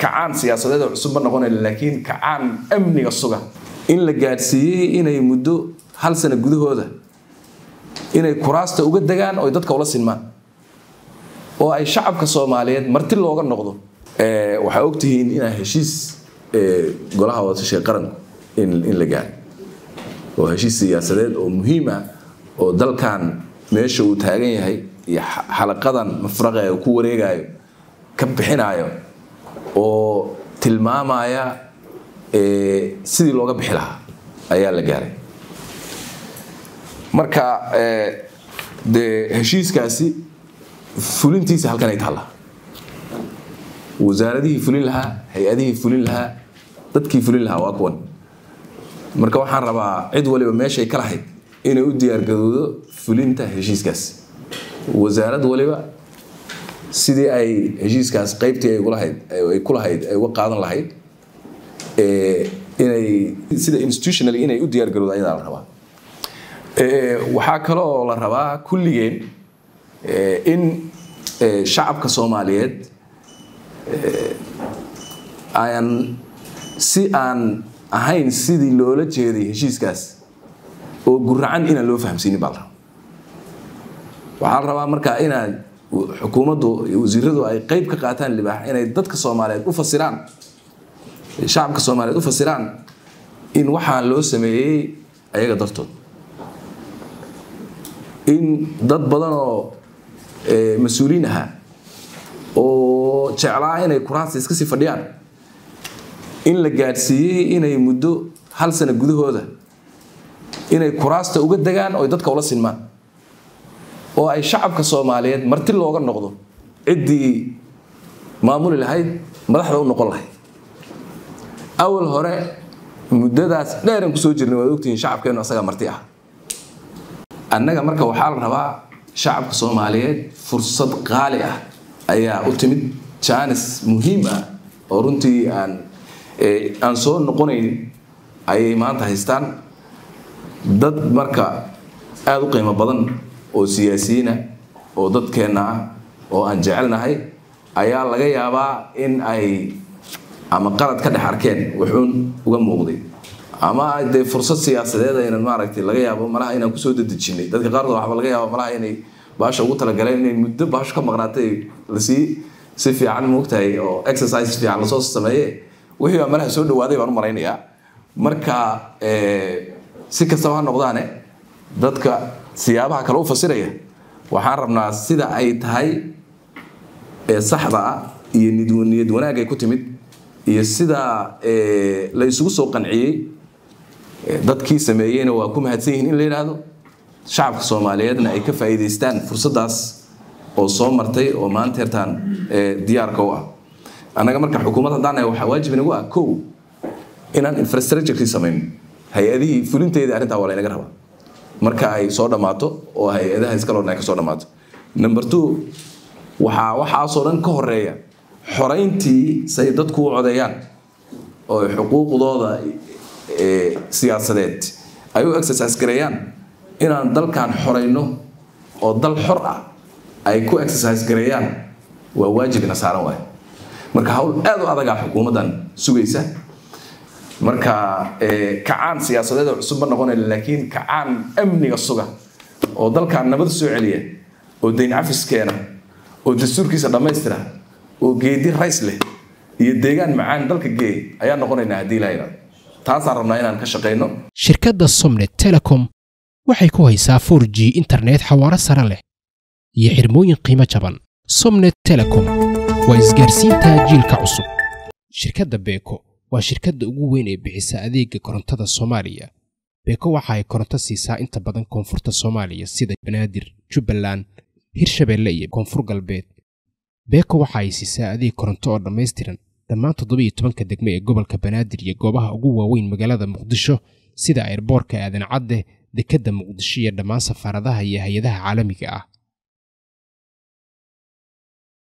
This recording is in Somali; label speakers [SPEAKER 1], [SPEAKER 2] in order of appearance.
[SPEAKER 1] kacaan siyaasadeed oo cusub ma noqonayn laakiin kacaan amniga suga. In la gaadhsiiyey inay muddo hal sano gudahooda inay kuraasta uga degaan oo dadka ula sinmaan oo ay shacabka soomaaliyeed marti looga noqdo. Waxaa ogtihiin inaa heshiis golaha wadashiga qaranku in la gaaro oo heshiis siyaasadeed oo muhiim ah oo dalkan meesha uu taagan yahay iyo xalaqadan mafraqa ee ku wareegayo ka bixinayo oo tilmaamaya sidii looga bixi lahaa ayaa la gaaray. Marka dee heshiiskaasi fulintiisa halkan ay taallaa. Wasaaradihii fulin lahaa hay'adihii fulin lahaa dadkii fulin lahaa waa kuwan. Marka waxaan rabaa cid waliba meeshay ka lahayd inay u diyaargarowdo fulinta heshiiskaas. Wasaarad waliba sidii ay heshiiskaas qaybtii ay ku lahayd ay uga qaadan lahayd inay sida institutional inay u diyaargarowdo ayadaa la rabaa. Waxaa kaloo la rabaa kulligeen in shacabka soomaaliyeed aan si aan ahayn sidii loola jeeday heshiiskaas oo guracan inaan loo fahamsiinin baa la rabaa. Waxaa la rabaa markaa inaad xukuumaddu wasiiradu ay qayb ka qaataan libaax inay dadka soomaaliyeed u fasiraan shacabka soomaaliyeed u fasiraan in waxaa loo sameeyey ayaga dartood. In dad badan oo mas'uuliin ahaa oo jeclaa inay kuraasta iska sii fadhiyaan in la gaadhsiiyey inay muddo hal sano gudahooda inay kuraasta uga degaan oo dadka ula sinmaan oo ay shacabka soomaaliyeed marti looga noqdo ciddii maamuli lahayd madaxda u noqon lahayd. Awal hore muddadaas dheeran ku soo jirnay waad ogtihiin shacabkeennu asagaa marti ah. Annaga marka waxaa la rabaa shacabka soomaaliyeed fursad qaali ah ayaa u timid jaanis muhiim ah oo runtii aan aan soo noqonayn ayay maanta haystaan. Dad marka aada u qiimo badan oo siyaasiyiina oo dadkeenna ah oo aan jecelnahay ayaa laga yaabaa in ay ama qalad ka dhex arkeen wuxuun uga muuqday. Ama dee fursad siyaasadeed aynan maaragtay laga yaabo malaha inaan ku soo dadejinay dadka qaarkood waxba laga yaabo malaha inay baasha ugu talagaleen inay muddo baasho ka maqnaatay la sii si fiican moogtahay oo exercise fiican la soo sameeye wixii baa malaha soo dhawaaday baan u malaynayaa marka si kastaba ha noqdaane dadka siyaabaha kale u fasiraya. Waxaan rabnaa sida ay tahay ee saxda ah iyo niyad wanaagay ku timid iyo sida la isugu soo qanciyey. Dadkii sameeyeyna waa ku mahadsan yihiin in la yidhaahdo. Shacabka soomaaliyeedna ay ka faa'iidaystaan fursaddaas oo soo martay oo maanta hertaan diyaarka u ah. Annaga marka xukuumad haddaan nahay waxaa waajib inagu ah kow inaan infrastructurekii samayno hay'adihii fulinteedii arrintaa waa laynaga rabaa marka ay soo dhammaato oo hay'adaha iskaloo dhan ay ka soo dhammaato. Number two waxaa waxaasoo dhan ka horreeya xorayntii say dadku u codeeyaan oo xuquuqdooda siyaasadeed ay u exercise gareeyaan inaan dalkan xorayno oo dal xor ah ay ku exercise gareeyaan waa waajibina saaran waay marka hawl aad u adagaa xukuumaddan sugaysa marka kacaan siyaasadeed oo cusub ma noqonayn laakiin kacaan amniga suga oo dalkan nabad soo celiya oo dayn cafiskeena oo dastuurkiisa dhammaystira oo geedi rays leh iyo deegaan macaan dalka geey ayaa noqonaynaa haddii ilaahayna taasaan rabnaa inaan ka shaqayno
[SPEAKER 2] shirkadda somnet telecom waxay ku haysaa 4 g internet xawaaro sare leh iyo xirmooyin qiimo jaban. Somnet telecom waa isgaarsiinta jiilka cusub. Shirkadda beeko waa shirkadda ugu weyn ee bixisa adeega korontada soomaaliya. Beeko waxa ay koronto siisaa inta badan koonfurta soomaaliya sida banaadir jubbaland hirshabeelle iyo koonfur galbeed. Beeko waxa ay siisaa adeeg koronto oo dhammaystiran. Dhammaan toddobiiyo tobanka degme ee gobolka banaadir iyo goobaha ugu waaweyn magaalada muqdisho sida airboorka aadan cadde dekedda muqdisho iyo dhammaan safaaradaha iyo hay'adaha caalamiga ah